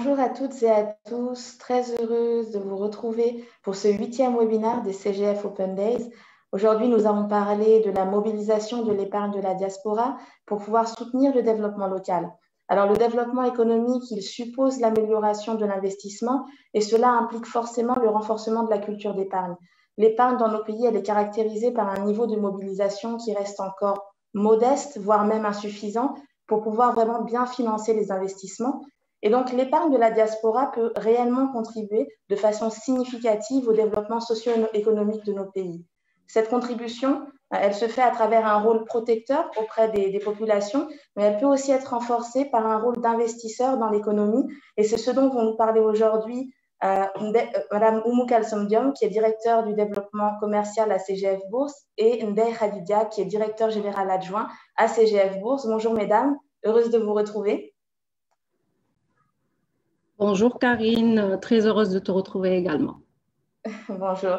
Bonjour à toutes et à tous, très heureuse de vous retrouver pour ce huitième webinaire des CGF Open Days. Aujourd'hui, nous allons parler de la mobilisation de l'épargne de la diaspora pour pouvoir soutenir le développement local. Alors, le développement économique, il suppose l'amélioration de l'investissement et cela implique forcément le renforcement de la culture d'épargne. L'épargne dans nos pays, elle est caractérisée par un niveau de mobilisation qui reste encore modeste, voire même insuffisant, pour pouvoir vraiment bien financer les investissements et donc, l'épargne de la diaspora peut réellement contribuer de façon significative au développement socio-économique de nos pays. Cette contribution, elle se fait à travers un rôle protecteur auprès des, populations, mais elle peut aussi être renforcée par un rôle d'investisseur dans l'économie. Et c'est ce dont vont nous parler aujourd'hui euh, euh Madame Oumou Kalsomdium, qui est directeur du développement commercial à CGF Bourse, et Ndei Khadidja, qui est directeur général adjoint à CGF Bourse. Bonjour mesdames, heureuse de vous retrouver. Bonjour Karine, très heureuse de te retrouver également. Bonjour.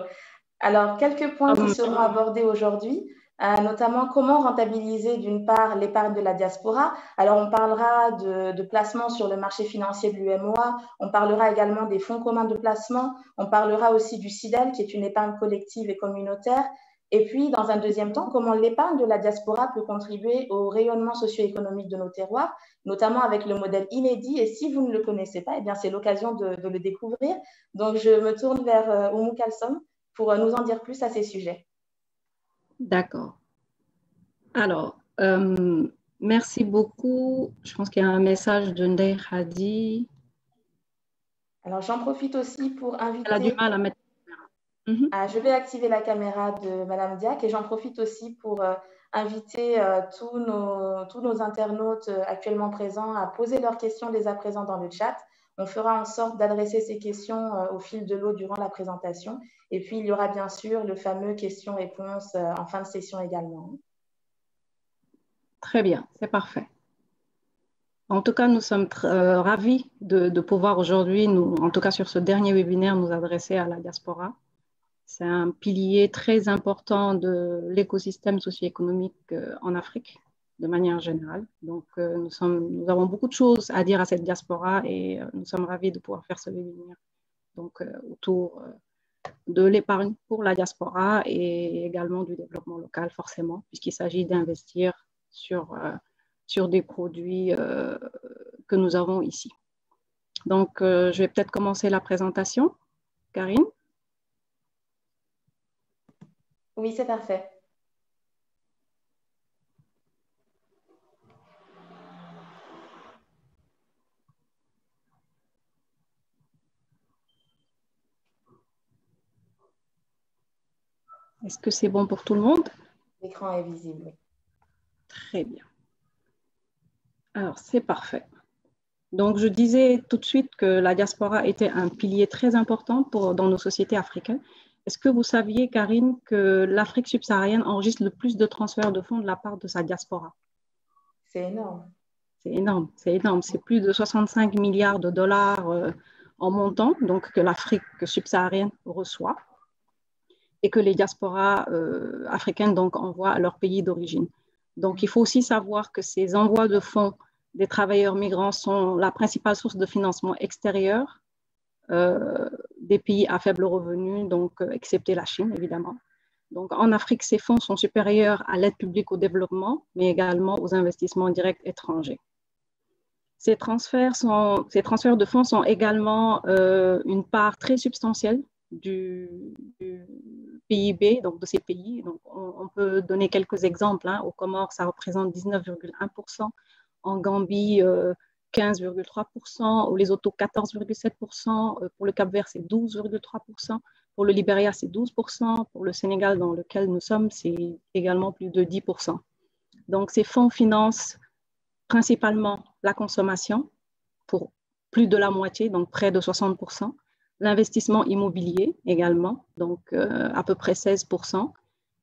Alors, quelques points qui seront abordés aujourd'hui, euh, notamment comment rentabiliser d'une part l'épargne de la diaspora. Alors, on parlera de, de placement sur le marché financier de l'UMOA, on parlera également des fonds communs de placement, on parlera aussi du CIDEL, qui est une épargne collective et communautaire, et puis, dans un deuxième temps, comment l'épargne de la diaspora peut contribuer au rayonnement socio-économique de nos terroirs, notamment avec le modèle inédit. Et si vous ne le connaissez pas, eh bien, c'est l'occasion de, le découvrir. Donc, je me tourne vers euh, Oumou Kalsom pour euh, nous en dire plus à ces sujets. D'accord. Alors, euh, merci beaucoup. Je pense qu'il y a un message de Ndei Hadi. Alors, j'en profite aussi pour inviter. Elle a du mal à mettre Mhm. Ah, je vais activer la caméra de Madame Diac et j'en profite aussi pour euh, inviter euh, tous, nos, tous nos internautes euh, actuellement présents à poser leurs questions dès à présent dans le chat. On fera en sorte d'adresser ces questions au fil de l'eau durant la présentation. Et puis, il y aura bien sûr le fameux questions-réponses en fin de session également. Très bien, c'est parfait. En tout cas, nous sommes ravis de, de pouvoir aujourd'hui, en tout cas sur ce dernier webinaire, nous adresser à la diaspora. C'est un pilier très important de l'écosystème socio-économique euh, en Afrique, de manière générale. Donc, euh, nous, avons beaucoup de choses à dire à cette diaspora et euh, nous sommes ravis de pouvoir faire ce webinaire donc, autour de l'épargne pour la diaspora et également du développement local, forcément, puisqu'il s'agit d'investir sur, sur des produits que nous avons ici. Donc, je vais peut-être commencer la présentation. Karine? Oui, c'est parfait. Est-ce que c'est bon pour tout le monde? L'écran est visible. Très bien. Alors, c'est parfait. Donc, je disais tout de suite que la diaspora était un pilier très important pour, dans nos sociétés africaines est-ce que vous saviez, Karine, que l'Afrique subsaharienne enregistre le plus de transferts de fonds de la part de sa diaspora? C'est énorme. C'est énorme, c'est énorme. C'est plus de 65 milliards de dollars euh, en montant, donc que l'Afrique subsaharienne reçoit et que les diasporas euh, africaines donc envoient à leur pays d'origine. Donc, il faut aussi savoir que ces envois de fonds des travailleurs migrants sont la principale source de financement extérieur des pays à faible revenu, donc euh, excepté la Chine, évidemment. Donc, en Afrique, ces fonds sont supérieurs à l'aide publique au développement, mais également aux investissements directs étrangers. Ces transferts, de fonds sont également euh, une part très substantielle du, PIB donc de ces pays. Donc, on, peut donner quelques exemples. Hein. Au Comores, ça représente 19,1%. En Gambie, 15,3%, les autos 14,7%, euh, pour le Cap Vert c'est 12,3%, pour le Libéria c'est 12%, pour le Sénégal dans lequel nous sommes c'est également plus de 10%. Donc ces fonds financent principalement la consommation pour plus de la moitié, donc près de 60%, l'investissement immobilier également, donc euh, à peu près 16%,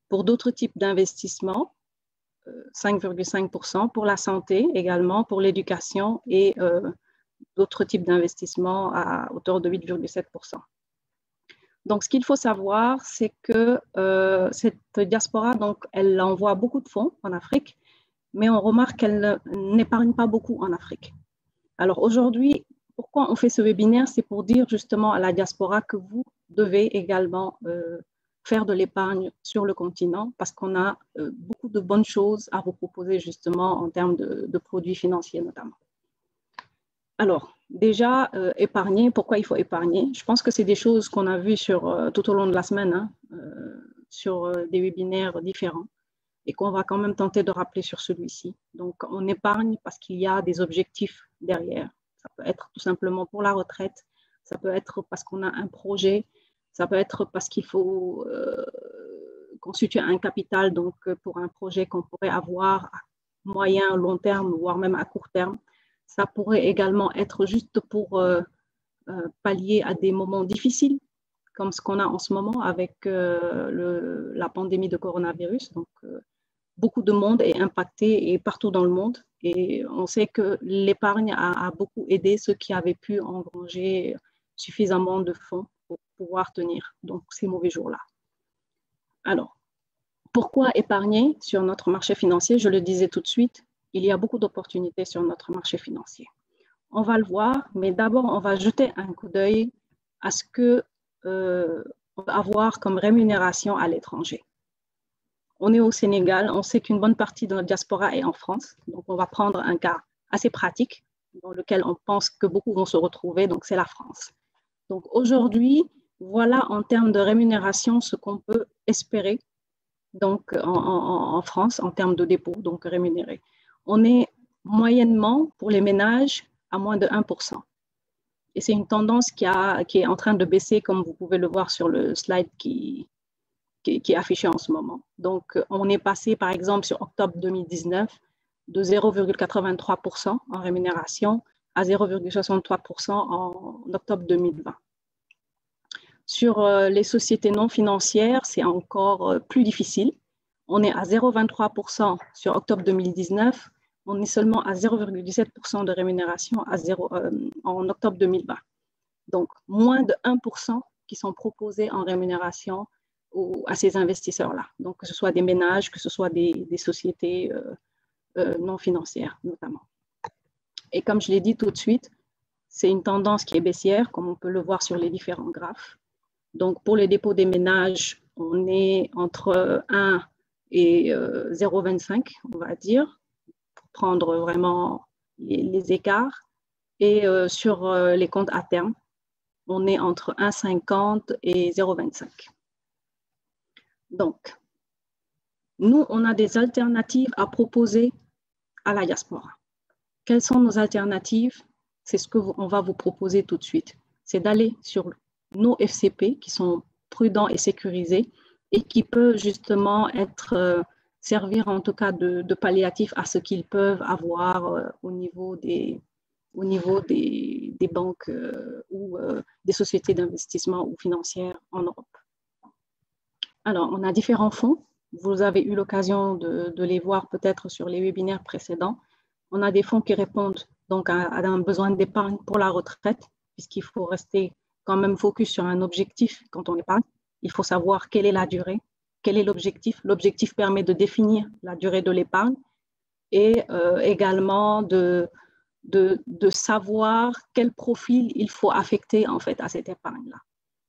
pour d'autres types d'investissements 5,5% pour la santé également, pour l'éducation et euh, d'autres types d'investissements à hauteur de 8,7%. Donc, ce qu'il faut savoir, c'est que euh, cette diaspora, donc, elle envoie beaucoup de fonds en Afrique, mais on remarque qu'elle n'épargne pas beaucoup en Afrique. Alors aujourd'hui, pourquoi on fait ce webinaire? C'est pour dire justement à la diaspora que vous devez également euh, faire de l'épargne sur le continent parce qu'on a euh, beaucoup de bonnes choses à vous proposer justement en termes de, produits financiers notamment. Alors, déjà, euh, épargner, pourquoi il faut épargner? Je pense que c'est des choses qu'on a vues sur, tout au long de la semaine hein, sur des webinaires différents et qu'on va quand même tenter de rappeler sur celui-ci. Donc, on épargne parce qu'il y a des objectifs derrière. Ça peut être tout simplement pour la retraite, ça peut être parce qu'on a un projet, ça peut être parce qu'il faut euh, constituer un capital donc euh, pour un projet qu'on pourrait avoir à moyen, long terme, voire même à court terme. Ça pourrait également être juste pour euh, pallier à des moments difficiles, comme ce qu'on a en ce moment avec la pandémie de coronavirus. Donc, beaucoup de monde est impacté et partout dans le monde. Et on sait que l'épargne a, beaucoup aidé ceux qui avaient pu engranger suffisamment de fonds pouvoir tenir donc, ces mauvais jours-là. Alors, pourquoi épargner sur notre marché financier? Je le disais tout de suite, il y a beaucoup d'opportunités sur notre marché financier. On va le voir, mais d'abord, on va jeter un coup d'œil à ce que euh, va avoir comme rémunération à l'étranger. On est au Sénégal, on sait qu'une bonne partie de notre diaspora est en France. Donc, on va prendre un cas assez pratique dans lequel on pense que beaucoup vont se retrouver, donc c'est la France. Donc aujourd'hui, voilà en termes de rémunération ce qu'on peut espérer donc en, France en termes de dépôt, donc rémunéré. On est moyennement pour les ménages à moins de 1%. Et c'est une tendance qui, est en train de baisser, comme vous pouvez le voir sur le slide qui, qui, est affiché en ce moment. Donc, on est passé, par exemple, sur octobre 2019, de 0,83% en rémunération à 0,63% en octobre 2020. Sur euh, les sociétés non financières, c'est encore euh, plus difficile. On est à 0,23% sur octobre 2019. On est seulement à 0,17% de rémunération à 0, euh, en octobre 2020. Donc, moins de 1% qui sont proposés en rémunération à ces investisseurs-là. Donc, que ce soit des ménages, que ce soit des, sociétés non financières, notamment. Et comme je l'ai dit tout de suite, c'est une tendance qui est baissière, comme on peut le voir sur les différents graphes. Donc, pour les dépôts des ménages, on est entre 1 et 0,25, euh, on va dire, pour prendre vraiment les, écarts. Et sur les comptes à terme, on est entre 1,50 et 0,25. Donc, nous, on a des alternatives à proposer à la diaspora. Quelles sont nos alternatives? C'est ce qu'on va vous proposer tout de suite. C'est d'aller sur nos FCP qui sont prudents et sécurisés et qui peuvent justement être euh, servir en tout cas de, palliatif à ce qu'ils peuvent avoir euh, au niveau des, au niveau des, banques euh, ou des sociétés d'investissement ou financières en Europe. Alors, on a différents fonds. Vous avez eu l'occasion de, les voir peut-être sur les webinaires précédents. On a des fonds qui répondent donc à, un besoin d'épargne pour la retraite, puisqu'il faut rester quand même focus sur un objectif quand on épargne. Il faut savoir quelle est la durée, quel est l'objectif. L'objectif permet de définir la durée de l'épargne et euh, également de, de, de, savoir quel profil il faut affecter en fait à cette épargne-là.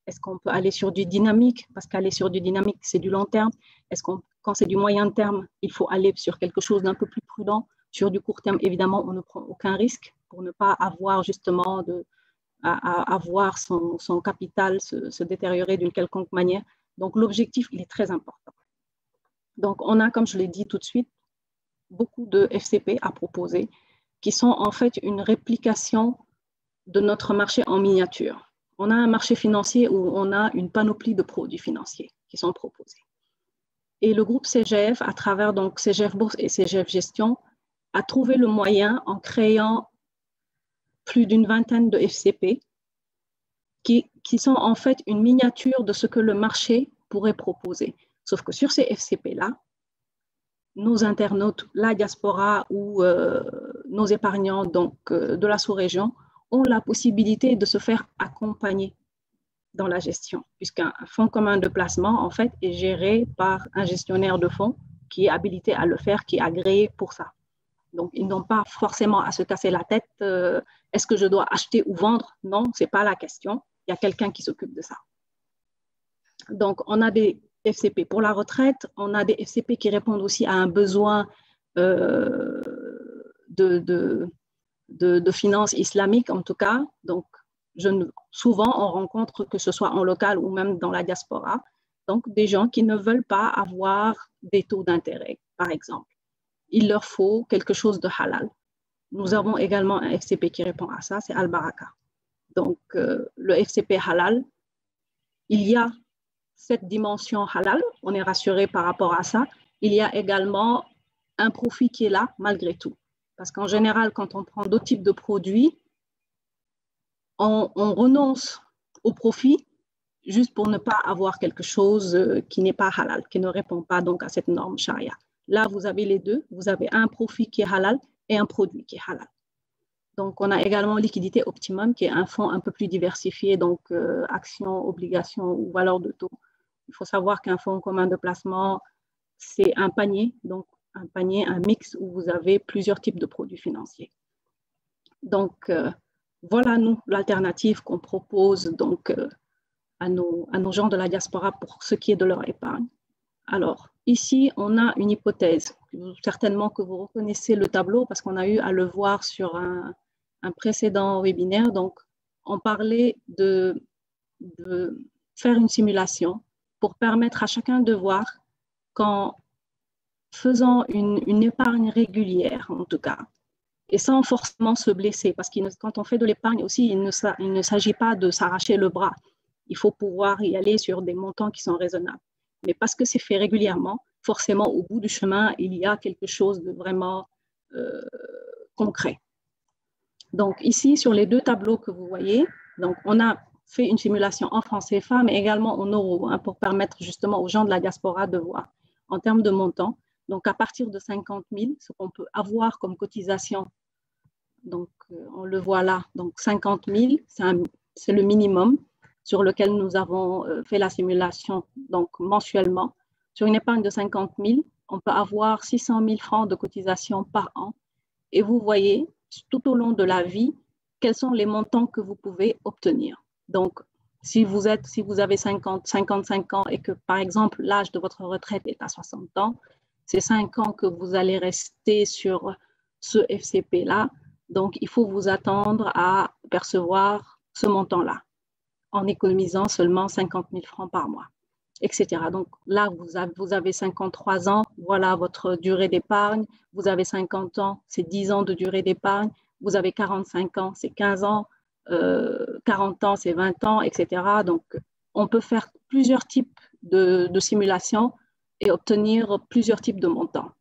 Est-ce qu'on peut aller sur du dynamique? Parce qu'aller sur du dynamique, c'est du long terme. Est-ce qu'on, quand c'est du moyen terme, il faut aller sur quelque chose d'un peu plus prudent? Sur du court terme, évidemment, on ne prend aucun risque pour ne pas avoir justement de, à, avoir son, son capital se, se détériorer d'une quelconque manière. Donc, l'objectif, il est très important. Donc, on a, comme je l'ai dit tout de suite, beaucoup de FCP à proposer qui sont en fait une réplication de notre marché en miniature on a un marché financier où on a une panoplie de produits financiers qui sont proposés. Et le groupe CGF, à travers donc CGF Bourse et CGF Gestion, a trouvé le moyen en créant plus d'une vingtaine de FCP qui, qui, sont en fait une miniature de ce que le marché pourrait proposer. Sauf que sur ces FCP-là, nos internautes, la diaspora ou euh, nos épargnants donc, euh, de la sous-région ont la possibilité de se faire accompagner dans la gestion, puisqu'un fonds commun de placement, en fait, est géré par un gestionnaire de fonds qui est habilité à le faire, qui est agréé pour ça. Donc, ils n'ont pas forcément à se casser la tête. Euh, est-ce que je dois acheter ou vendre? Non, ce n'est pas la question. Il y a quelqu'un qui s'occupe de ça. Donc, on a des FCP pour la retraite, on a des FCP qui répondent aussi à un besoin euh, de, finances islamiques, en tout cas. Donc, souvent, on rencontre, que ce soit en local ou même dans la diaspora, donc des gens qui ne veulent pas avoir des taux d'intérêt, par exemple. Il leur faut quelque chose de halal. Nous avons également un FCP qui répond à ça, c'est Al-Baraka. Donc, euh, le FCP halal, il y a cette dimension halal, on est rassuré par rapport à ça. Il y a également un profit qui est là malgré tout. Parce qu'en général, quand on prend d'autres types de produits, on, renonce au profit juste pour ne pas avoir quelque chose euh, qui n'est pas halal, qui ne répond pas donc à cette norme charia. Là, vous avez les deux. Vous avez un profit qui est halal et un produit qui est halal. Donc, on a également liquidité optimum, qui est un fonds un peu plus diversifié, donc euh, actions, obligations ou valeurs de taux. Il faut savoir qu'un fonds commun de placement, c'est un panier, donc un panier, un mix où vous avez plusieurs types de produits financiers. Donc, euh, voilà, nous, l'alternative qu'on propose donc euh, à, nos, à nos gens de la diaspora pour ce qui est de leur épargne. Alors, ici, on a une hypothèse. Certainement que vous reconnaissez le tableau parce qu'on a eu à le voir sur un, précédent webinaire. Donc, on parlait de, faire une simulation pour permettre à chacun de voir qu'en faisant une, épargne régulière, en tout cas, et sans forcément se blesser, parce que quand on fait de l'épargne aussi, il ne s'agit pas de s'arracher le bras. Il faut pouvoir y aller sur des montants qui sont raisonnables. Mais parce que c'est fait régulièrement, forcément, au bout du chemin, il y a quelque chose de vraiment euh, concret. Donc ici, sur les deux tableaux que vous voyez, donc on a fait une simulation en français CFA, mais également en euros, hein, pour permettre justement aux gens de la diaspora de voir en termes de montant. Donc à partir de 50 000, ce qu'on peut avoir comme cotisation, donc euh, on le voit là, donc 50 000, c'est le minimum sur lequel nous avons euh, fait la simulation donc mensuellement. Sur une épargne de 50 000, on peut avoir 600 000 francs de cotisation par an. Et vous voyez, tout au long de la vie quels sont les montants que vous pouvez obtenir. Donc, si vous, êtes, si vous avez 50, 55 ans et que, par exemple, l'âge de votre retraite est à 60 ans, c'est 5 ans que vous allez rester sur ce FCP-là. Donc, il faut vous attendre à percevoir ce montant-là en économisant seulement 50 000 francs par mois etc. Donc là, vous avez, vous avez 53 ans, voilà votre durée d'épargne. Vous avez 50 ans, c'est 10 ans de durée d'épargne. Vous avez 45 ans, c'est 15 ans. 40 euh, ans, c'est 20 ans, etc. Donc, on peut faire plusieurs types de, de simulations et obtenir plusieurs types de montants.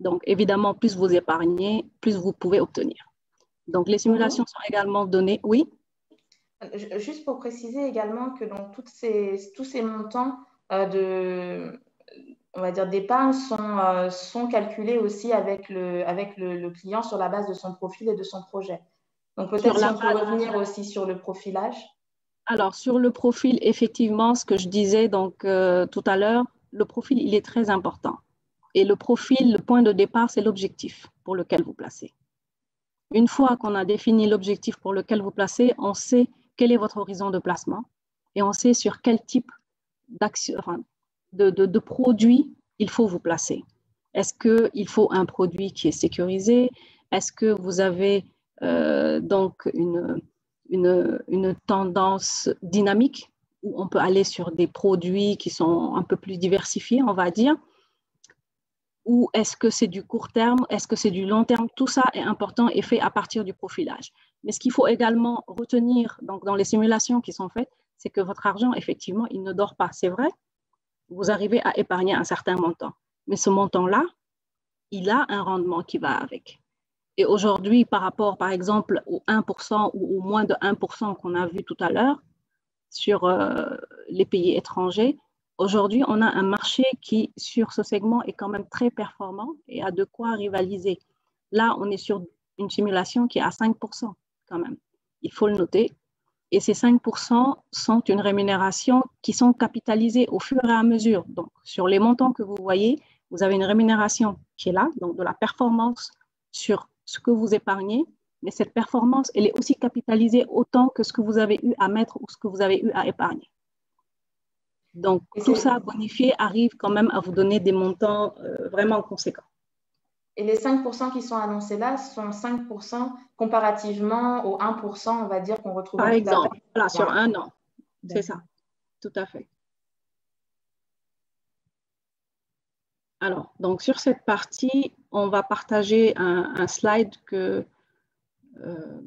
Donc, évidemment, plus vous épargnez, plus vous pouvez obtenir. Donc, les simulations sont également données. Oui? Juste pour préciser également que dans toutes ces, tous ces montants, euh, de, on va dire, d'épargne sont, euh, sont calculés aussi avec, le, avec le, client sur la base de son profil et de son projet. Donc peut-être si on peut revenir aussi sur le profilage. Alors sur le profil, effectivement, ce que je disais donc euh, tout à l'heure, le profil, il est très important. Et le profil, le point de départ, c'est l'objectif pour lequel vous placez. Une fois qu'on a défini l'objectif pour lequel vous placez, on sait quel est votre horizon de placement et on sait sur quel type de, de, produits il faut vous placer. Est-ce qu'il faut un produit qui est sécurisé? Est-ce que vous avez euh, donc une, une, une, tendance dynamique où on peut aller sur des produits qui sont un peu plus diversifiés, on va dire? Ou est-ce que c'est du court terme Est-ce que c'est du long terme Tout ça est important et fait à partir du profilage. Mais ce qu'il faut également retenir donc, dans les simulations qui sont faites, c'est que votre argent, effectivement, il ne dort pas. C'est vrai, vous arrivez à épargner un certain montant. Mais ce montant-là, il a un rendement qui va avec. Et aujourd'hui, par rapport, par exemple, au 1% ou au moins de 1% qu'on a vu tout à l'heure sur euh, les pays étrangers, aujourd'hui, on a un marché qui, sur ce segment, est quand même très performant et a de quoi rivaliser. Là, on est sur une simulation qui est à 5% quand même. Il faut le noter. Et ces 5% sont une rémunération qui sont capitalisées au fur et à mesure. Donc, sur les montants que vous voyez, vous avez une rémunération qui est là, donc de la performance sur ce que vous épargnez, mais cette performance, elle est aussi capitalisée autant que ce que vous avez eu à mettre ou ce que vous avez eu à épargner. Donc, tout ça bonifié arrive quand même à vous donner des montants euh, vraiment conséquents. Et les 5% qui sont annoncés là sont 5% comparativement aux 1%, on va dire, qu'on retrouve. Par exemple, voilà, sur un an. C'est ça, tout à fait. Alors, donc sur cette partie, on va partager un, slide que euh,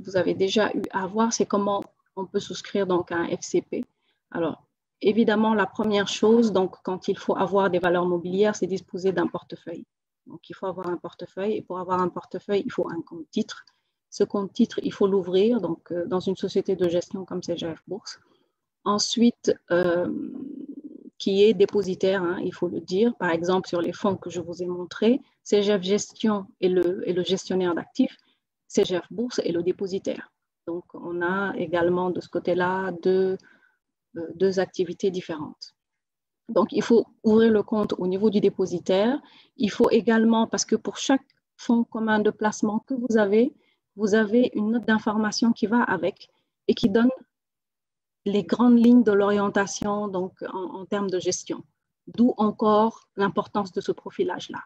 vous avez déjà eu à voir, c'est comment on peut souscrire donc à un FCP. Alors, évidemment, la première chose, donc quand il faut avoir des valeurs mobilières, c'est disposer d'un portefeuille. Donc, il faut avoir un portefeuille et pour avoir un portefeuille, il faut un compte titre. Ce compte titre, il faut l'ouvrir donc euh, dans une société de gestion comme CGF Bourse. Ensuite, euh, qui est dépositaire, hein, il faut le dire. Par exemple, sur les fonds que je vous ai montrés, CGF Gestion est le, est le gestionnaire d'actifs, CGF Bourse est le dépositaire. Donc, on a également de ce côté-là deux, deux activités différentes. Donc, il faut ouvrir le compte au niveau du dépositaire. Il faut également, parce que pour chaque fonds commun de placement que vous avez, vous avez une note d'information qui va avec et qui donne les grandes lignes de l'orientation donc en, termes de gestion. D'où encore l'importance de ce profilage-là.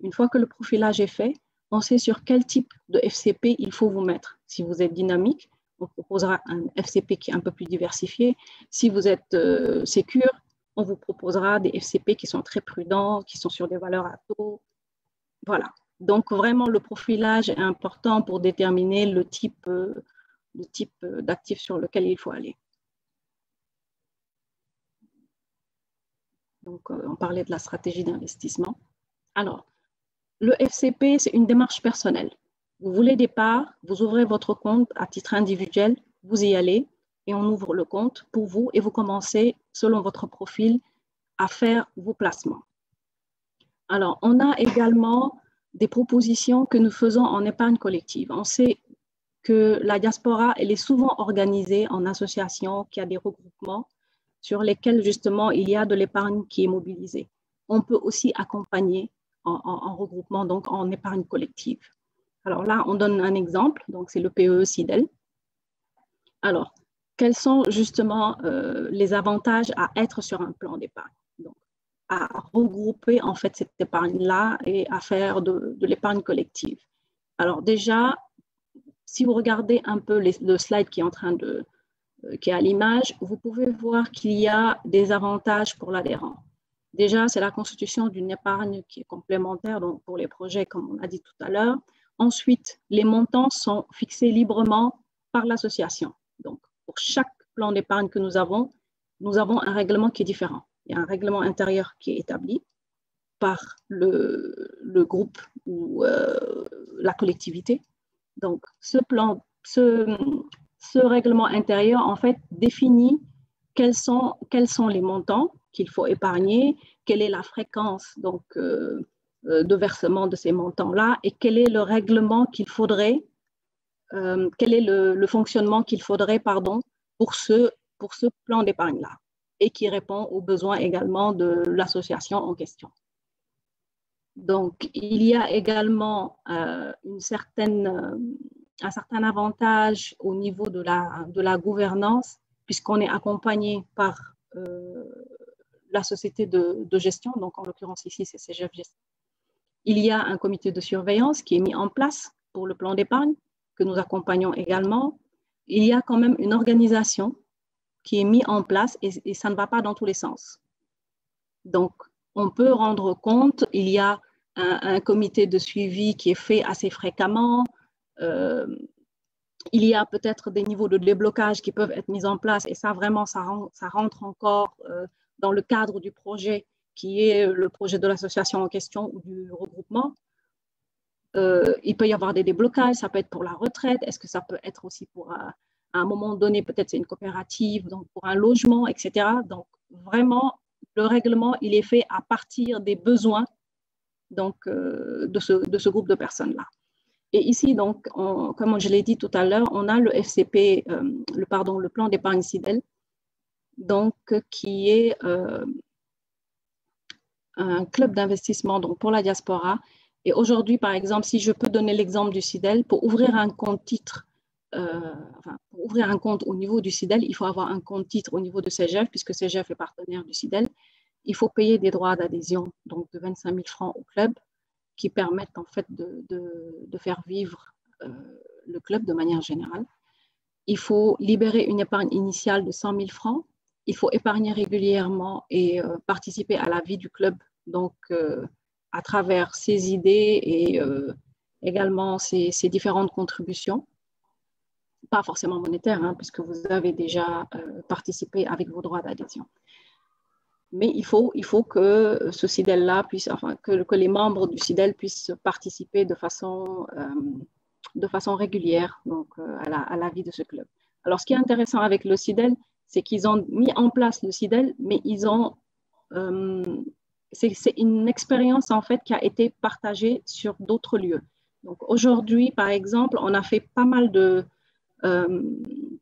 Une fois que le profilage est fait, on sait sur quel type de FCP il faut vous mettre. Si vous êtes dynamique, on proposera un FCP qui est un peu plus diversifié. Si vous êtes euh, sécure, on vous proposera des FCP qui sont très prudents, qui sont sur des valeurs à taux. Voilà. Donc, vraiment, le profilage est important pour déterminer le type, euh, le type euh, d'actif sur lequel il faut aller. Donc, euh, on parlait de la stratégie d'investissement. Alors, le FCP, c'est une démarche personnelle. Vous voulez des parts, vous ouvrez votre compte à titre individuel, vous y allez et on ouvre le compte pour vous et vous commencez, selon votre profil, à faire vos placements. Alors, on a également des propositions que nous faisons en épargne collective. On sait que la diaspora, elle est souvent organisée en associations, qui a des regroupements sur lesquels justement il y a de l'épargne qui est mobilisée. On peut aussi accompagner en, regroupement, donc en épargne collective. Alors là, on donne un exemple, donc c'est le PE SIDEL. Alors, quels sont justement euh, les avantages à être sur un plan d'épargne? À regrouper en fait cette épargne-là et à faire de, l'épargne collective. Alors déjà, si vous regardez un peu le slide qui est en train de, euh, qui est à l'image, vous pouvez voir qu'il y a des avantages pour l'adhérent. Déjà, c'est la constitution d'une épargne qui est complémentaire donc pour les projets, comme on a dit tout à l'heure. Ensuite, les montants sont fixés librement par l'association. Donc, pour chaque plan d'épargne que nous avons, nous avons un règlement qui est différent. Il y a un règlement intérieur qui est établi par le, groupe ou euh, la collectivité. Donc, ce plan, ce, règlement intérieur, en fait, définit quels sont, les montants qu'il faut épargner, quelle est la fréquence euh, de versement de ces montants-là et quel est le règlement qu'il faudrait, euh, quel est le, fonctionnement qu'il faudrait pardon, pour, ce, plan d'épargne-là et qui répond aux besoins également de l'association en question. Donc, il y a également une certaine un certain avantage au niveau de la, gouvernance, puisqu'on est accompagné par euh, la société de, de, gestion, donc en l'occurrence ici c'est CGF Gestion. Il y a un comité de surveillance qui est mis en place pour le plan d'épargne, que nous accompagnons également. Il y a quand même une organisation qui est mise en place et, ça ne va pas dans tous les sens. Donc, on peut rendre compte, il y a un, comité de suivi qui est fait assez fréquemment, euh, il y a peut-être des niveaux de déblocage qui peuvent être mis en place et ça vraiment, ça, ça rentre encore euh, dans le cadre du projet qui est le projet de l'association en question ou du regroupement. Euh, il peut y avoir des déblocages, ça peut être pour la retraite, est-ce que ça peut être aussi pour un, à un moment donné, peut-être c'est une coopérative, donc pour un logement, etc. Donc vraiment, le règlement, il est fait à partir des besoins donc, de, ce, de ce groupe de personnes-là. Et ici, donc, comme je l'ai dit tout à l'heure, on a le FCP, euh, le, pardon, le plan d'épargne CIDEL, donc, qui est euh, un club d'investissement donc, pour la diaspora. Et aujourd'hui, par exemple, si je peux donner l'exemple du CIDEL, pour ouvrir un compte titre, euh, pour ouvrir un compte au niveau du CIDEL, il faut avoir un compte titre au niveau de CGF, puisque CGF est partenaire du CIDEL. Il faut payer des droits d'adhésion, donc de 25 000 francs au club, qui permettent en fait de, de, faire vivre euh, le club de manière générale. Il faut libérer une épargne initiale de 100 000 francs. Il faut épargner régulièrement et euh, participer à la vie du club, donc à travers ses idées et également ses, différentes contributions pas forcément monétaire, hein, puisque vous avez déjà euh, participé avec vos droits d'adhésion. Mais il faut, il faut que ce CIDEL-là puisse, enfin, que, que, les membres du CIDEL puissent participer de façon, euh, de façon régulière donc, euh, à, la, à, la, vie de ce club. Alors, ce qui est intéressant avec le CIDEL, c'est qu'ils ont mis en place le CIDEL, mais ils ont. c'est une expérience en fait qui a été partagée sur d'autres lieux. Donc aujourd'hui, par exemple, on a fait pas mal de, euh,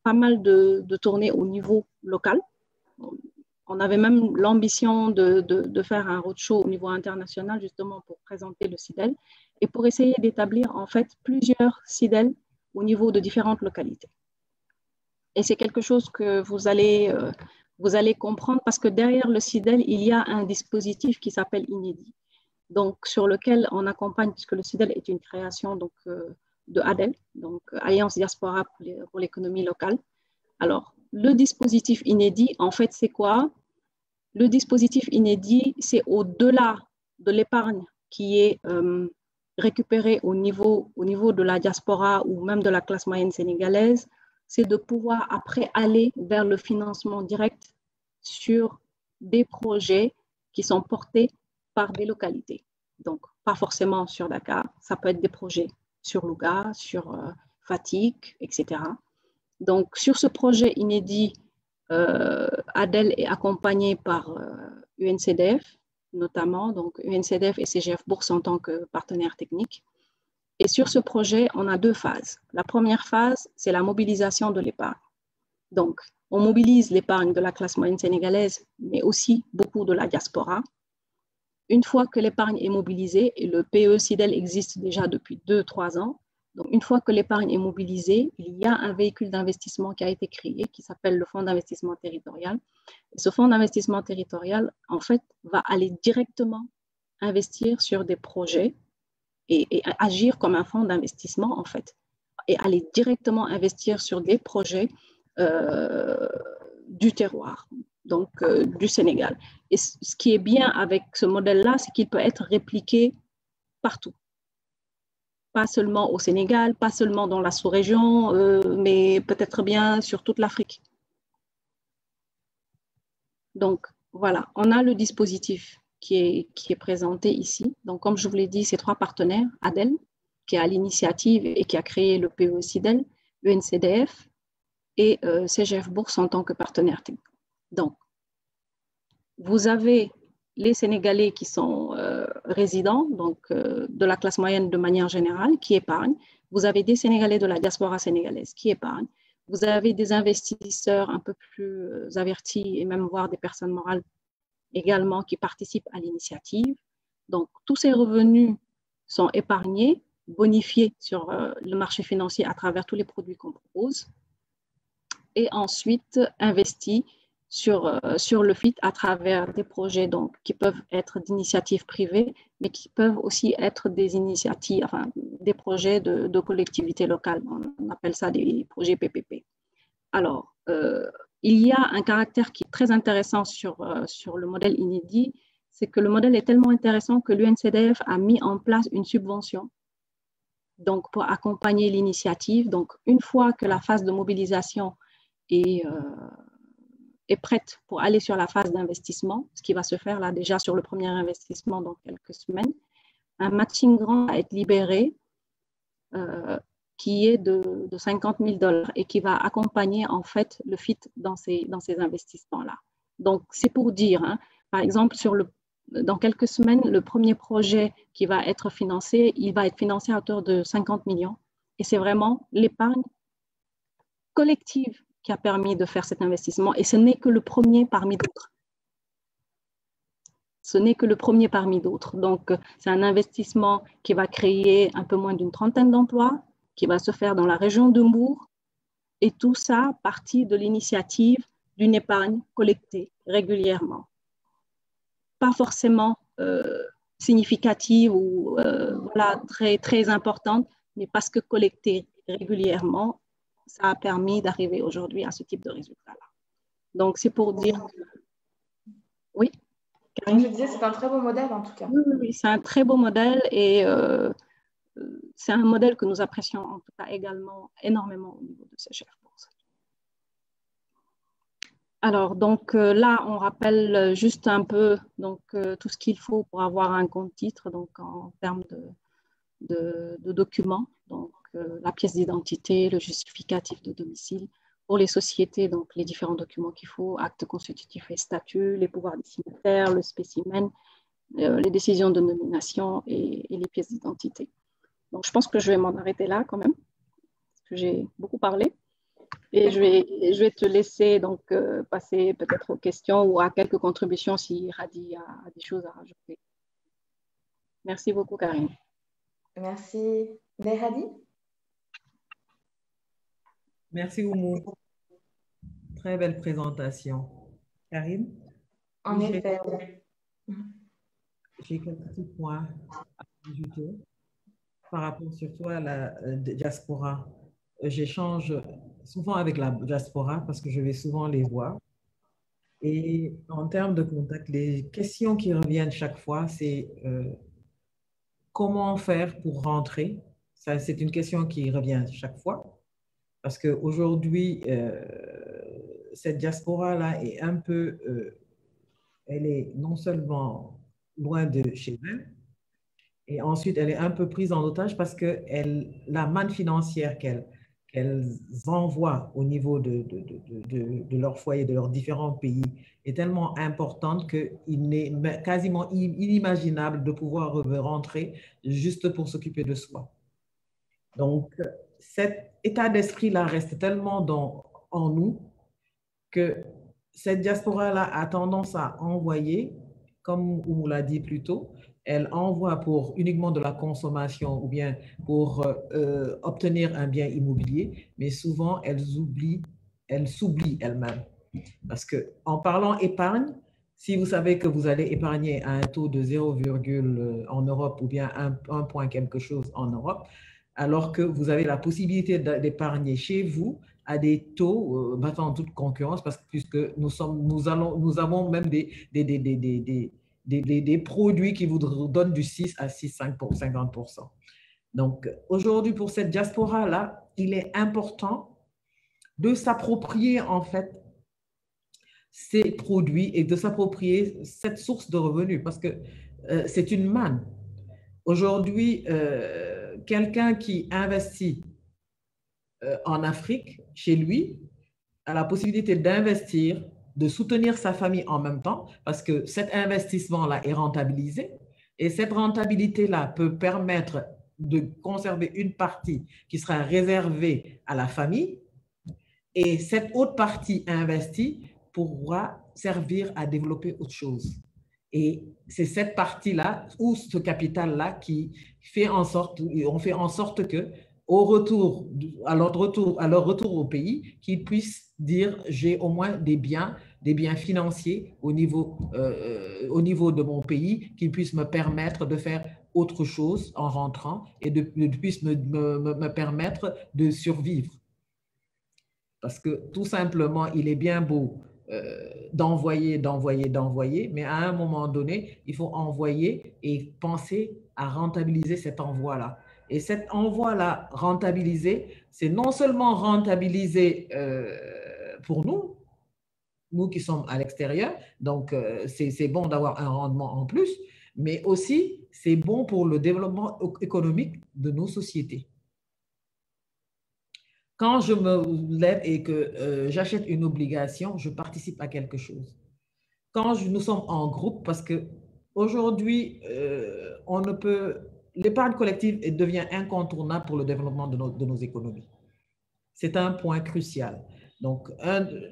pas mal de, tournées au niveau local. On avait même l'ambition de, de, faire un roadshow au niveau international justement pour présenter le CIDEL et pour essayer d'établir en fait plusieurs CIDEL au niveau de différentes localités. Et c'est quelque chose que vous allez, euh, vous allez comprendre parce que derrière le CIDEL, il y a un dispositif qui s'appelle Inédit, donc sur lequel on accompagne, puisque le CIDEL est une création donc, euh, de ADEL, donc Alliance Diaspora pour l'économie locale. Alors, le dispositif inédit, en fait, c'est quoi? Le dispositif inédit, c'est au-delà de l'épargne qui est euh, récupérée au niveau, au niveau de la diaspora ou même de la classe moyenne sénégalaise, c'est de pouvoir après aller vers le financement direct sur des projets qui sont portés par des localités. Donc, pas forcément sur Dakar, ça peut être des projets sur Louga, sur euh, Fatigue, etc. Donc, sur ce projet inédit, euh, Adèle est accompagnée par UNCDF, euh, notamment, donc UNCDF et CGF Bourse en tant que partenaires techniques. Et sur ce projet, on a deux phases. La première phase, c'est la mobilisation de l'épargne. Donc, on mobilise l'épargne de la classe moyenne sénégalaise, mais aussi beaucoup de la diaspora, une fois que l'épargne est mobilisée, et le PE-CIDEL existe déjà depuis 2-3 ans, donc une fois que l'épargne est mobilisée, il y a un véhicule d'investissement qui a été créé qui s'appelle le Fonds d'investissement territorial. ce fonds d'investissement territorial, en fait, va aller directement investir sur des projets et, agir comme un fonds d'investissement, en fait, et aller directement investir sur des projets euh, du terroir donc euh, du Sénégal. Et ce qui est bien avec ce modèle-là, c'est qu'il peut être répliqué partout. Pas seulement au Sénégal, pas seulement dans la sous-région, euh, mais peut-être bien sur toute l'Afrique. Donc voilà, on a le dispositif qui est, qui est présenté ici. Donc comme je vous l'ai dit, ces trois partenaires, ADEL, qui a l'initiative et qui a créé le PE-CIDEL, UNCDF et euh, CGF Bourse en tant que partenaire technique. Donc, vous avez les Sénégalais qui sont euh, résidents, donc euh, de la classe moyenne de manière générale, qui épargnent. Vous avez des Sénégalais de la diaspora sénégalaise qui épargnent. Vous avez des investisseurs un peu plus avertis et même voire des personnes morales également qui participent à l'initiative. Donc, tous ces revenus sont épargnés, bonifiés sur le marché financier à travers tous les produits qu'on propose et ensuite investis sur, euh, sur le FIT à travers des projets donc, qui peuvent être d'initiatives privées, mais qui peuvent aussi être des initiatives, enfin, des projets de, de collectivités locales. On appelle ça des projets PPP. Alors, euh, il y a un caractère qui est très intéressant sur, euh, sur le modèle inédit, c'est que le modèle est tellement intéressant que l'UNCDF a mis en place une subvention pour accompagner l'initiative. Donc, une fois que la phase de mobilisation est, est prête pour aller sur la phase d'investissement, ce qui va se faire là déjà sur le premier investissement dans quelques semaines. Un matching grant va être libéré euh, qui est de, 50 000 dollars et qui va accompagner en fait le FIT dans ces, dans ces investissements-là. Donc, c'est pour dire, hein, par exemple, sur le, dans quelques semaines, le premier projet qui va être financé, il va être financé à hauteur de 50 millions. Et c'est vraiment l'épargne collective qui a permis de faire cet investissement et ce n'est que le premier parmi d'autres. ce n'est que le premier parmi d'autres. Donc, c'est un investissement qui va créer un peu moins d'une trentaine d'emplois, qui va se faire dans la région de Mour. Et tout ça partit de l'initiative d'une épargne collectée régulièrement. Pas forcément euh, significative ou euh, voilà, très, très importante, mais parce que collectée régulièrement, ça a permis d'arriver aujourd'hui à ce type de résultat-là. Donc, c'est pour dire... Oui comme je disais, c'est un très beau modèle en tout cas. Oui, c'est un très beau modèle et euh, c'est un modèle que nous apprécions en tout cas également énormément au niveau de ces chefs Alors, donc euh, là, on rappelle juste un peu donc, euh, tout ce qu'il faut pour avoir un compte titre en termes de, documents. Donc, la pièce d'identité, le justificatif de domicile, pour les sociétés, donc les différents documents qu'il faut, actes constitutifs et statuts, les pouvoirs des le spécimen, euh, les décisions de nomination et, les pièces d'identité. Donc, je pense que je vais m'en arrêter là quand même, parce que j'ai beaucoup parlé. Et je vais, je vais te laisser donc euh, passer peut-être aux questions ou à quelques contributions si Radi a, des choses à rajouter. Merci beaucoup, Karine. Merci. Mais Radi? Merci, Oumou. Très belle présentation. Karine? En effet, J'ai quelques petits points à ajouter par rapport surtout à la euh, diaspora. J'échange souvent avec la diaspora parce que je vais souvent les voir. Et en termes de contact, les questions qui reviennent chaque fois, c'est euh, comment faire pour rentrer? C'est une question qui revient chaque fois. Parce qu'aujourd'hui, euh, cette diaspora-là est un peu, euh, elle est non seulement loin de chez elle, et ensuite elle est un peu prise en otage parce que la manne financière qu'elles envoient au niveau de, de, de, leur foyer, de leurs différents pays, est tellement importante qu'il n'est quasiment inimaginable de pouvoir rentrer juste pour s'occuper de soi. Donc, cet état d'esprit-là reste tellement dans, en nous que cette diaspora-là a tendance à envoyer, comme on l'a dit plus tôt, elle envoie pour uniquement de la consommation ou bien pour euh, obtenir un bien immobilier, mais souvent elles oublient, elles s'oublient elles-mêmes. Parce que en parlant épargne, si vous savez que vous allez épargner à un taux de 0, en Europe ou bien un, un point quelque chose en Europe, alors que vous avez la possibilité d'épargner chez vous à des taux euh, battant toute concurrence, parce que puisque nous, sommes, nous, allons, nous avons même des, des, des, des, produits qui vous donnent du 6 à 6, 5 pour 50%. Donc aujourd'hui, pour cette diaspora-là, il est important de s'approprier en fait ces produits et de s'approprier cette source de revenus parce que euh, c'est une manne. Aujourd'hui, euh, quelqu'un qui investit euh, en Afrique, chez lui, a la possibilité d'investir, de soutenir sa famille en même temps, parce que cet investissement-là est rentabilisé. Et cette rentabilité-là peut permettre de conserver une partie qui sera réservée à la famille. Et cette autre partie investie pourra servir à développer autre chose. Et c'est cette partie-là ou ce capital-là qui fait en sorte, on fait en sorte que au retour, à leur retour, à leur retour au pays, qu'ils puissent dire j'ai au moins des biens, des biens financiers au niveau, euh, au niveau de mon pays, qui puissent me permettre de faire autre chose en rentrant et de, puissent me, me, me permettre de survivre. Parce que tout simplement, il est bien beau euh, d'envoyer, d'envoyer, d'envoyer, mais à un moment donné, il faut envoyer et penser à rentabiliser cet envoi-là. Et cet envoi-là rentabilisé, c'est non seulement rentabilisé euh, pour nous, nous qui sommes à l'extérieur, donc euh, c'est bon d'avoir un rendement en plus, mais aussi c'est bon pour le développement économique de nos sociétés. Quand je me lève et que euh, j'achète une obligation, je participe à quelque chose. Quand nous sommes en groupe, parce que aujourd'hui, euh, on ne peut, l'épargne collective devient incontournable pour le développement de nos, de nos économies. C'est un point crucial. Donc,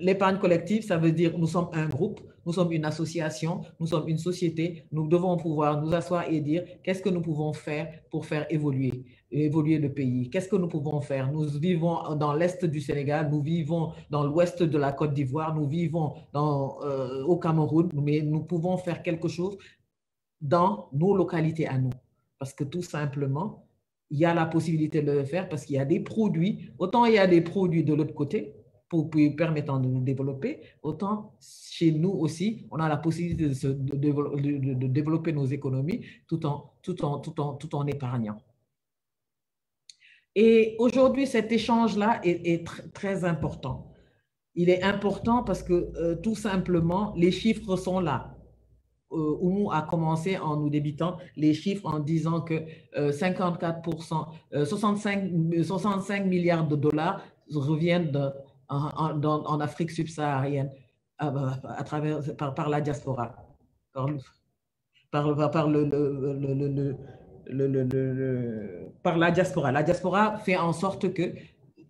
l'épargne collective, ça veut dire nous sommes un groupe, nous sommes une association, nous sommes une société. Nous devons pouvoir nous asseoir et dire qu'est-ce que nous pouvons faire pour faire évoluer, évoluer le pays? Qu'est-ce que nous pouvons faire? Nous vivons dans l'est du Sénégal, nous vivons dans l'ouest de la Côte d'Ivoire, nous vivons euh, au Cameroun, mais nous pouvons faire quelque chose dans nos localités à nous. Parce que tout simplement, il y a la possibilité de le faire parce qu'il y a des produits. Autant il y a des produits de l'autre côté, pour, permettant de nous développer, autant chez nous aussi, on a la possibilité de, de, développer nos économies tout en, tout en, tout en, tout en épargnant. Et aujourd'hui, cet échange-là est, très important. Il est important parce que euh, tout simplement, les chiffres sont là. Euh, Oumou a commencé en nous débitant les chiffres en disant que 54%, euh, 65, 65 milliards de dollars reviennent de, en, Afrique subsaharienne à, bah, à travers, par, par, la diaspora, par, par, par le, le, le, par la diaspora. La diaspora fait en sorte que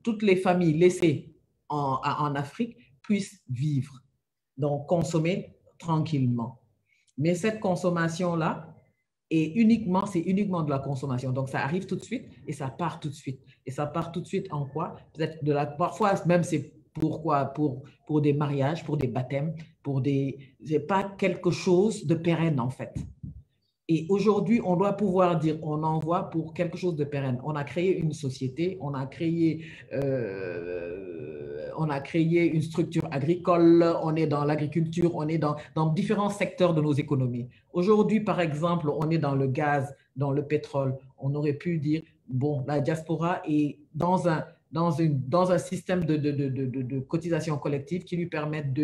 toutes les familles laissées en, en Afrique puissent vivre, donc consommer tranquillement. Mais cette consommation-là, et uniquement, c'est uniquement de la consommation. Donc, ça arrive tout de suite et ça part tout de suite. Et ça part tout de suite en quoi? Parfois même c'est pourquoi? Pour, pour des mariages, pour des baptêmes, pour des. C'est pas quelque chose de pérenne en fait. Et aujourd'hui, on doit pouvoir dire, on envoie pour quelque chose de pérenne. On a créé une société, on a créé, euh, on a créé une structure agricole, on est dans l'agriculture, on est dans, dans différents secteurs de nos économies. Aujourd'hui, par exemple, on est dans le gaz, dans le pétrole. On aurait pu dire, bon, la diaspora est dans un, dans, un système de, de, de, cotisation collective qui lui permettent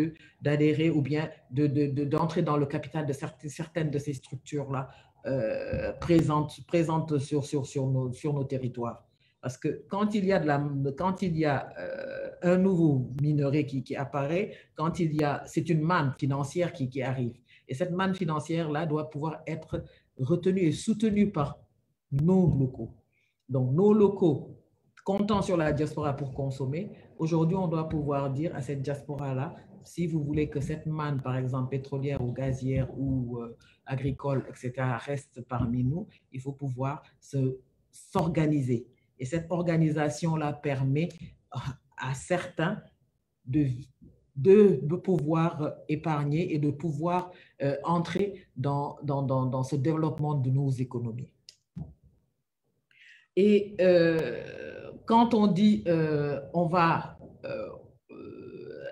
d'adhérer ou bien d'entrer dans le capital de certaines de ces structures-là euh, présentes, présentes sur, sur, nos, sur nos territoires. Parce que quand il y a, quand il y a euh, un nouveau minerai qui, qui, apparaît, quand il y a, c'est une manne financière qui, qui arrive. Et cette manne financière-là doit pouvoir être retenue et soutenue par nos locaux. Donc, nos locaux comptant sur la diaspora pour consommer, aujourd'hui, on doit pouvoir dire à cette diaspora-là, si vous voulez que cette manne, par exemple, pétrolière ou gazière ou euh, agricole, etc., reste parmi nous, il faut pouvoir s'organiser. Et cette organisation-là permet à certains de, de, pouvoir épargner et de pouvoir euh, entrer dans, dans, dans, dans, ce développement de nos économies. Et euh, quand on dit euh, on va euh, euh,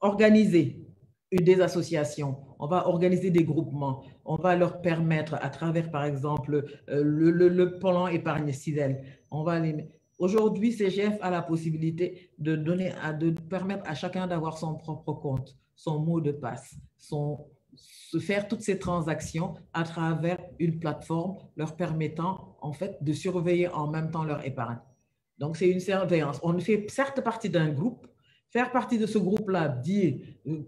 organiser des associations, on va organiser des groupements, on va leur permettre à travers, par exemple, le, le, plan épargne CIDEL, on va. Aujourd'hui, CGF a la possibilité de, donner à, de permettre à chacun d'avoir son propre compte, son mot de passe, son, se faire toutes ces transactions à travers une plateforme leur permettant en fait de surveiller en même temps leur épargne. Donc, c'est une surveillance. On fait certes partie d'un groupe. Faire partie de ce groupe-là euh,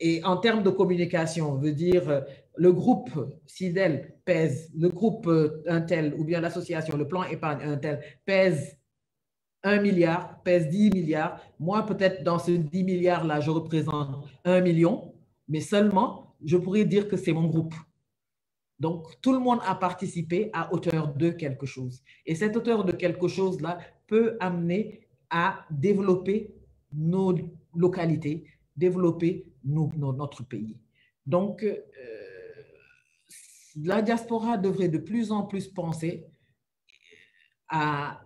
et en termes de communication, veut dire euh, le groupe SIDEL pèse, le groupe euh, Intel ou bien l'association, le plan épargne Intel pèse 1 milliard, pèse 10 milliards. Moi, peut-être dans ce 10 milliards-là, je représente 1 million, mais seulement, je pourrais dire que c'est mon groupe. Donc, tout le monde a participé à hauteur de quelque chose. Et cette hauteur de quelque chose-là peut amener à développer nos localités, développer notre pays. Donc, euh, la diaspora devrait de plus en plus penser à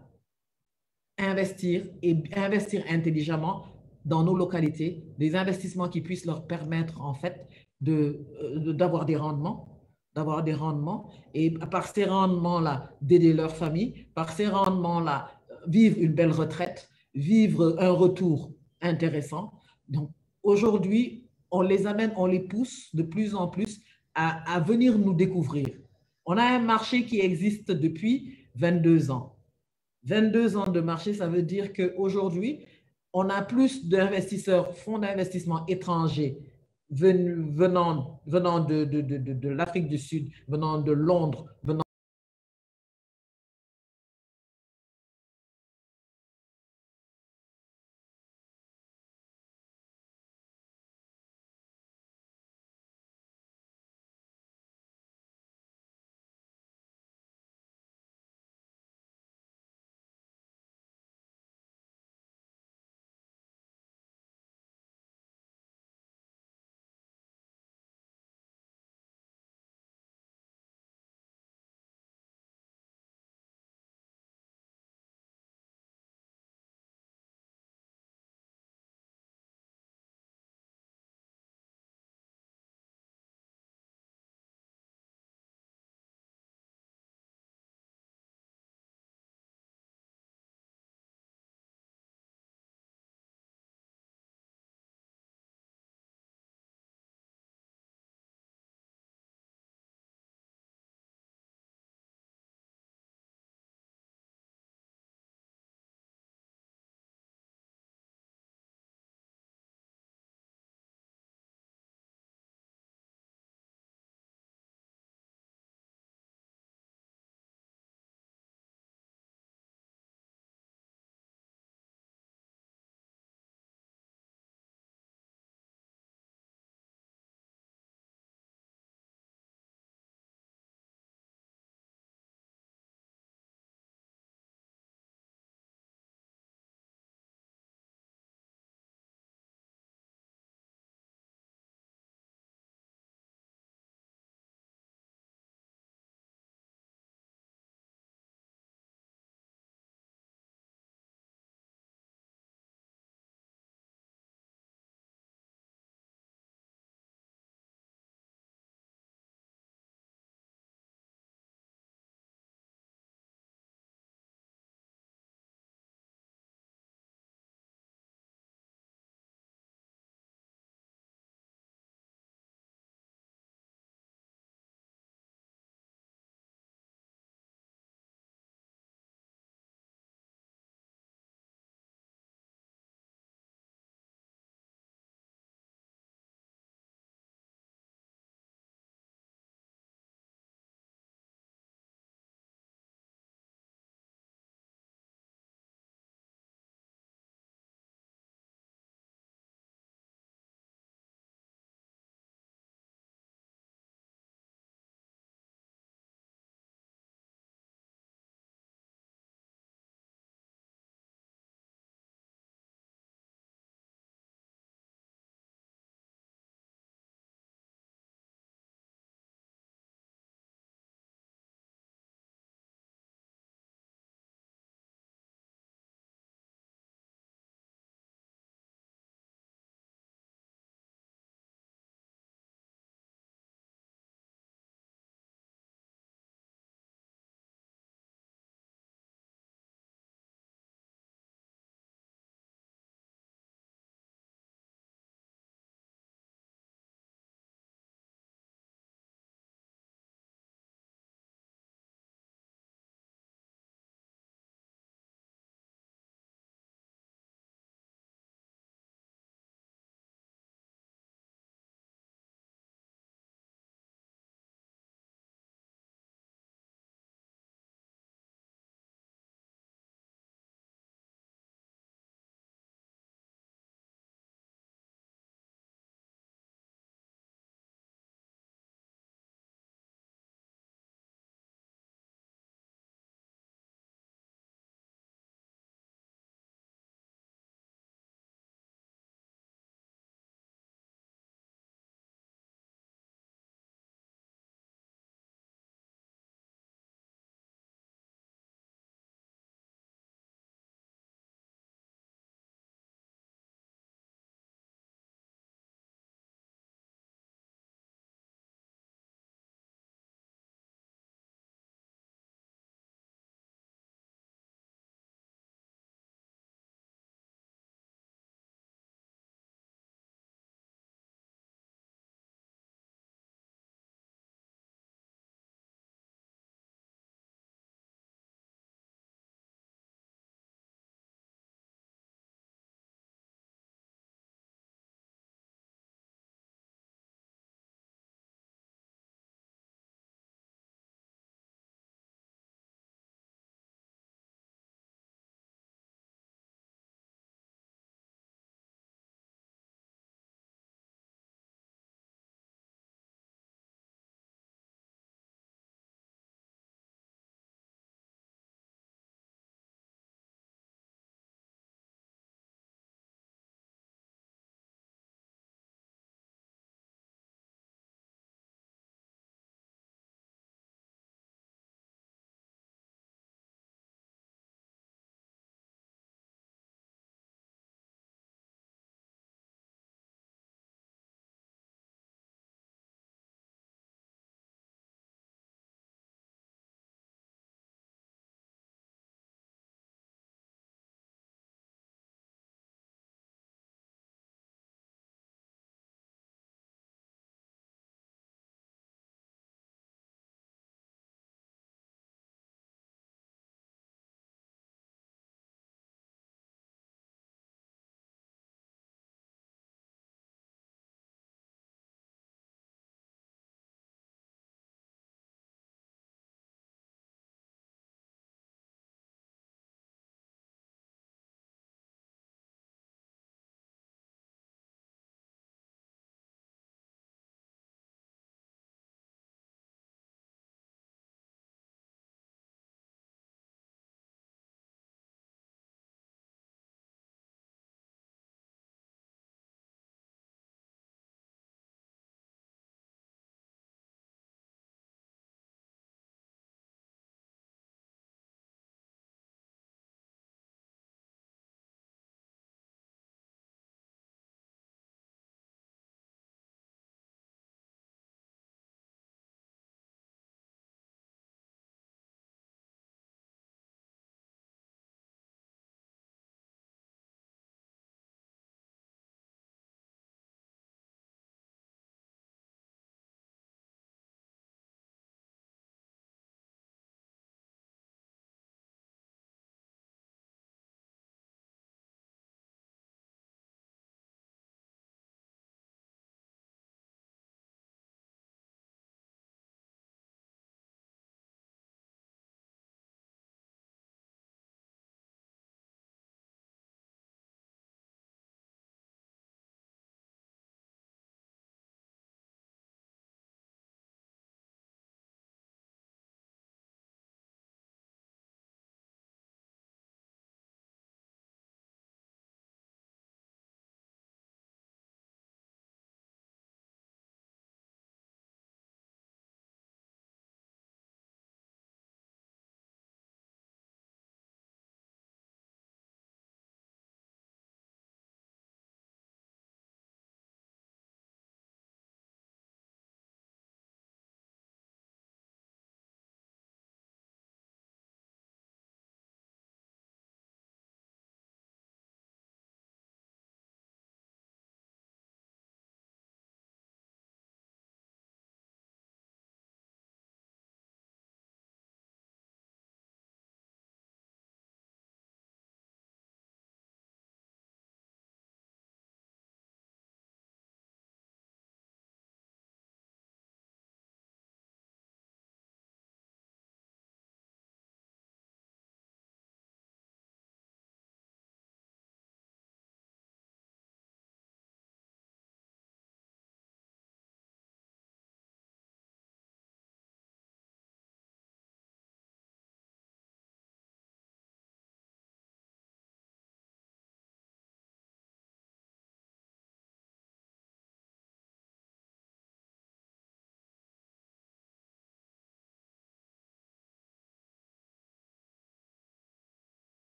investir et investir intelligemment dans nos localités, des investissements qui puissent leur permettre en fait euh, d'avoir des rendements d'avoir des rendements et par ces rendements-là, d'aider leur famille, par ces rendements-là, vivre une belle retraite, vivre un retour intéressant. Donc aujourd'hui, on les amène, on les pousse de plus en plus à, à venir nous découvrir. On a un marché qui existe depuis 22 ans. 22 ans de marché, ça veut dire qu'aujourd'hui, on a plus d'investisseurs, fonds d'investissement étrangers venant, venant de, de, de, de l'Afrique du Sud, venant de Londres, venant